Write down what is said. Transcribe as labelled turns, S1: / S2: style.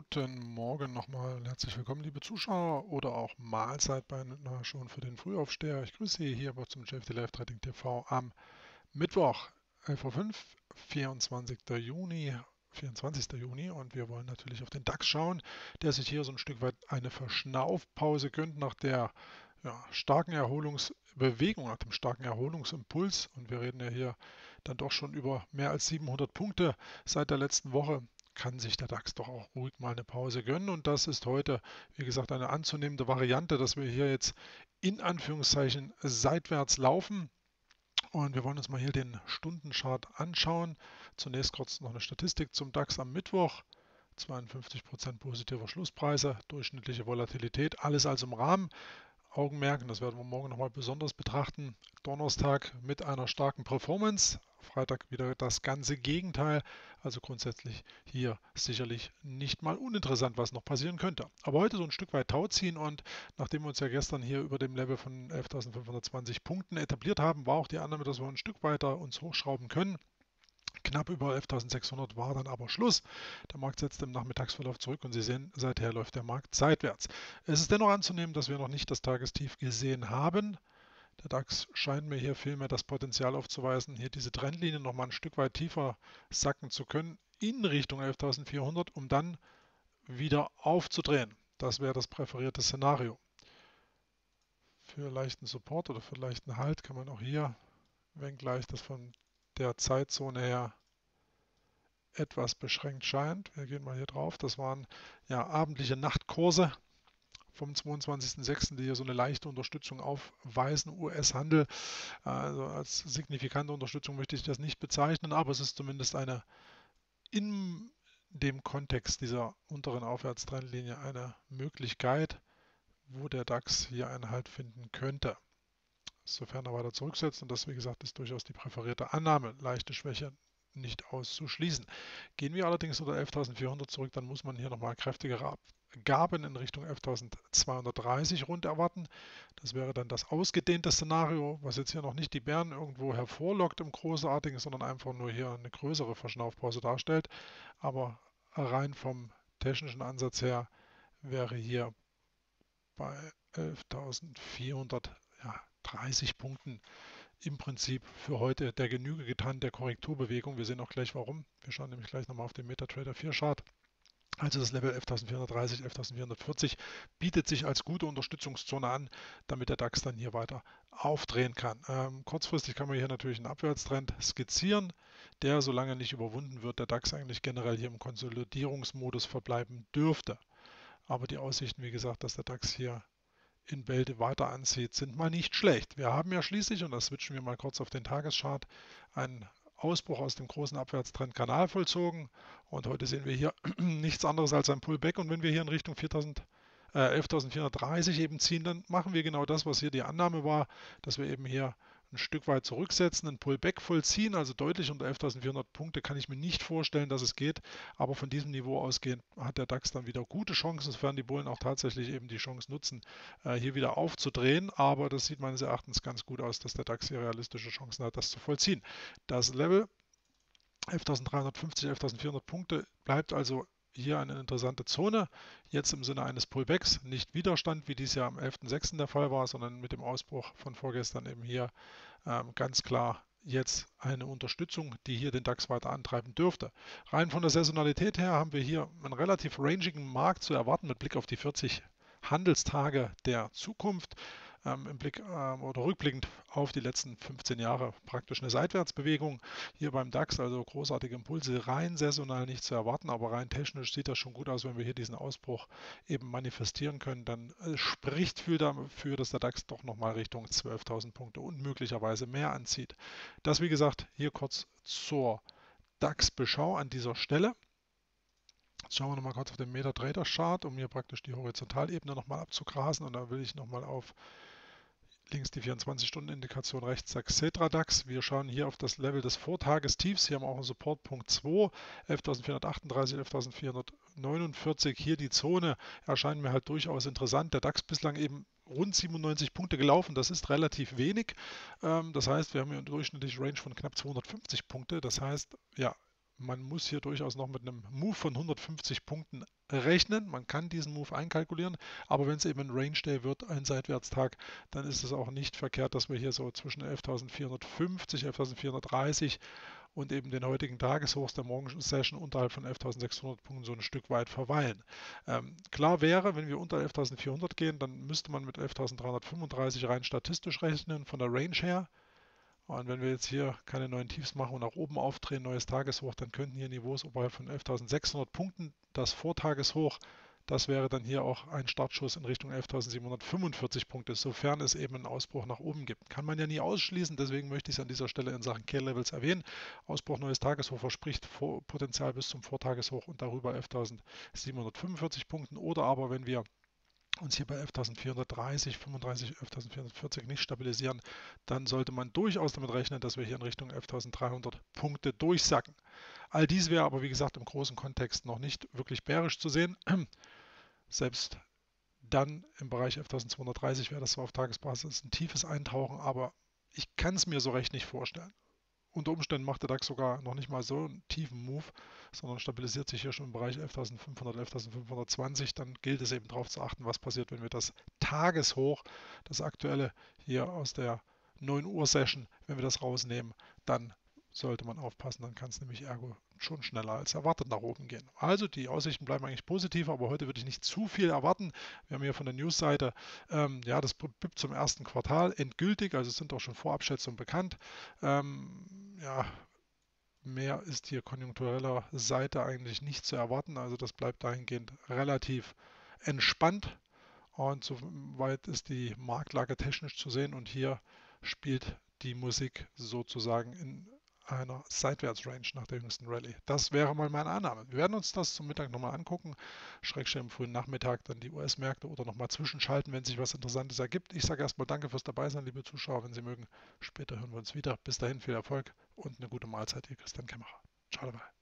S1: Guten Morgen nochmal. Herzlich willkommen, liebe Zuschauer oder auch Mahlzeit bei na, schon für den Frühaufsteher. Ich grüße Sie hier zum JFD Live Trading TV am Mittwoch, 11.05 Uhr, 24. Juni. 24. Juni und wir wollen natürlich auf den DAX schauen, der sich hier so ein Stück weit eine Verschnaufpause gönnt nach der ja, starken Erholungsbewegung, nach dem starken Erholungsimpuls. Und wir reden ja hier dann doch schon über mehr als 700 Punkte seit der letzten Woche kann sich der DAX doch auch ruhig mal eine Pause gönnen. Und das ist heute, wie gesagt, eine anzunehmende Variante, dass wir hier jetzt in Anführungszeichen seitwärts laufen. Und wir wollen uns mal hier den Stundenchart anschauen. Zunächst kurz noch eine Statistik zum DAX am Mittwoch. 52% positiver Schlusspreise, durchschnittliche Volatilität, alles also im Rahmen. Augenmerken, das werden wir morgen nochmal besonders betrachten. Donnerstag mit einer starken Performance, Freitag wieder das ganze Gegenteil. Also grundsätzlich hier sicherlich nicht mal uninteressant, was noch passieren könnte. Aber heute so ein Stück weit Tau ziehen und nachdem wir uns ja gestern hier über dem Level von 11.520 Punkten etabliert haben, war auch die Annahme, dass wir ein Stück weiter uns hochschrauben können. Knapp über 11.600 war dann aber Schluss. Der Markt setzte im Nachmittagsverlauf zurück und Sie sehen, seither läuft der Markt seitwärts. Es ist dennoch anzunehmen, dass wir noch nicht das Tagestief gesehen haben. Der DAX scheint mir hier vielmehr das Potenzial aufzuweisen, hier diese Trendlinie nochmal ein Stück weit tiefer sacken zu können in Richtung 11.400, um dann wieder aufzudrehen. Das wäre das präferierte Szenario. Für leichten Support oder für leichten Halt kann man auch hier, wenngleich das von der Zeitzone her etwas beschränkt scheint. Wir gehen mal hier drauf. Das waren ja abendliche Nachtkurse vom 22.06., die hier so eine leichte Unterstützung aufweisen. US-Handel, also als signifikante Unterstützung möchte ich das nicht bezeichnen, aber es ist zumindest eine in dem Kontext dieser unteren Aufwärtstrendlinie eine Möglichkeit, wo der DAX hier einen Halt finden könnte. Sofern er weiter zurücksetzt, und das, wie gesagt, ist durchaus die präferierte Annahme, leichte Schwäche nicht auszuschließen. Gehen wir allerdings unter 11.400 zurück, dann muss man hier nochmal kräftigere Abgaben in Richtung 11.230 rund erwarten. Das wäre dann das ausgedehnte Szenario, was jetzt hier noch nicht die Bären irgendwo hervorlockt im Großartigen, sondern einfach nur hier eine größere Verschnaufpause darstellt. Aber rein vom technischen Ansatz her wäre hier bei 11.400 ja, 30 Punkten im Prinzip für heute der Genüge getan der Korrekturbewegung. Wir sehen auch gleich warum. Wir schauen nämlich gleich nochmal auf den MetaTrader 4 Chart. Also das Level 11.430, 11.440 bietet sich als gute Unterstützungszone an, damit der DAX dann hier weiter aufdrehen kann. Ähm, kurzfristig kann man hier natürlich einen Abwärtstrend skizzieren, der solange nicht überwunden wird, der DAX eigentlich generell hier im Konsolidierungsmodus verbleiben dürfte. Aber die Aussichten, wie gesagt, dass der DAX hier in Bälde weiter anzieht, sind mal nicht schlecht. Wir haben ja schließlich, und das switchen wir mal kurz auf den Tageschart, einen Ausbruch aus dem großen Abwärtstrend Kanal vollzogen. Und heute sehen wir hier nichts anderes als ein Pullback. Und wenn wir hier in Richtung 4000 äh, 11.430 eben ziehen, dann machen wir genau das, was hier die Annahme war, dass wir eben hier ein Stück weit zurücksetzen, einen Pullback vollziehen, also deutlich unter 11.400 Punkte kann ich mir nicht vorstellen, dass es geht, aber von diesem Niveau ausgehend hat der DAX dann wieder gute Chancen, sofern die Bullen auch tatsächlich eben die Chance nutzen, äh, hier wieder aufzudrehen, aber das sieht meines Erachtens ganz gut aus, dass der DAX hier realistische Chancen hat, das zu vollziehen. Das Level 11.350, 11.400 Punkte bleibt also hier eine interessante Zone. Jetzt im Sinne eines Pullbacks, nicht Widerstand, wie dies ja am 11.06. der Fall war, sondern mit dem Ausbruch von vorgestern eben hier ähm, ganz klar jetzt eine Unterstützung, die hier den DAX weiter antreiben dürfte. Rein von der Saisonalität her haben wir hier einen relativ rangigen Markt zu erwarten mit Blick auf die 40 Handelstage der Zukunft ähm, im Blick ähm, oder rückblickend auf die letzten 15 Jahre praktisch eine Seitwärtsbewegung hier beim DAX, also großartige Impulse rein saisonal nicht zu erwarten, aber rein technisch sieht das schon gut aus, wenn wir hier diesen Ausbruch eben manifestieren können, dann äh, spricht viel dafür, dass der DAX doch nochmal Richtung 12.000 Punkte und möglicherweise mehr anzieht. Das wie gesagt hier kurz zur DAX-Beschau an dieser Stelle. Jetzt schauen wir nochmal kurz auf den MetaTrader Chart, um hier praktisch die Horizontalebene nochmal abzugrasen. Und da will ich nochmal auf links die 24-Stunden-Indikation, rechts der Xetra DAX. Wir schauen hier auf das Level des Vortagestiefs. Hier haben wir auch einen Supportpunkt 2, 11.438, 11.449. Hier die Zone erscheint mir halt durchaus interessant. Der DAX bislang eben rund 97 Punkte gelaufen. Das ist relativ wenig. Ähm, das heißt, wir haben hier eine durchschnittliche Range von knapp 250 Punkte. Das heißt, ja, man muss hier durchaus noch mit einem Move von 150 Punkten rechnen. Man kann diesen Move einkalkulieren, aber wenn es eben ein Range Day wird, ein Seitwärtstag, dann ist es auch nicht verkehrt, dass wir hier so zwischen 11.450, 11.430 und eben den heutigen Tageshochs der Morgensession unterhalb von 11.600 Punkten so ein Stück weit verweilen. Ähm, klar wäre, wenn wir unter 11.400 gehen, dann müsste man mit 11.335 rein statistisch rechnen von der Range her. Und wenn wir jetzt hier keine neuen Tiefs machen und nach oben aufdrehen, neues Tageshoch, dann könnten hier Niveaus oberhalb von 11.600 Punkten das Vortageshoch das wäre dann hier auch ein Startschuss in Richtung 11.745 Punkte, sofern es eben einen Ausbruch nach oben gibt. Kann man ja nie ausschließen, deswegen möchte ich es an dieser Stelle in Sachen K-Levels erwähnen. Ausbruch neues Tageshoch verspricht Potenzial bis zum Vortageshoch und darüber 11.745 Punkten. Oder aber wenn wir uns hier bei 11.430, 35, 11.440 nicht stabilisieren, dann sollte man durchaus damit rechnen, dass wir hier in Richtung 11.300 Punkte durchsacken. All dies wäre aber, wie gesagt, im großen Kontext noch nicht wirklich bärisch zu sehen. Selbst dann im Bereich 11.230 wäre das so auf Tagesbasis ein tiefes Eintauchen, aber ich kann es mir so recht nicht vorstellen. Unter Umständen macht der DAX sogar noch nicht mal so einen tiefen Move, sondern stabilisiert sich hier schon im Bereich 11.500, 11.520. Dann gilt es eben darauf zu achten, was passiert, wenn wir das Tageshoch, das aktuelle hier aus der 9 Uhr Session, wenn wir das rausnehmen, dann sollte man aufpassen, dann kann es nämlich ergo schon schneller als erwartet nach oben gehen. Also die Aussichten bleiben eigentlich positiv, aber heute würde ich nicht zu viel erwarten. Wir haben hier von der News-Seite ähm, ja, das BIP zum ersten Quartal endgültig, also sind auch schon Vorabschätzungen bekannt. Ähm, ja, mehr ist hier konjunktureller Seite eigentlich nicht zu erwarten, also das bleibt dahingehend relativ entspannt. Und soweit ist die Marktlage technisch zu sehen und hier spielt die Musik sozusagen in einer Seitwärtsrange nach der jüngsten Rallye. Das wäre mal meine Annahme. Wir werden uns das zum Mittag nochmal angucken, schrägstrich im frühen Nachmittag dann die US-Märkte oder nochmal zwischenschalten, wenn sich was Interessantes ergibt. Ich sage erstmal danke fürs Dabeisein, liebe Zuschauer, wenn Sie mögen. Später hören wir uns wieder. Bis dahin viel Erfolg und eine gute Mahlzeit, Ihr Christian Kämmerer. Ciao dabei.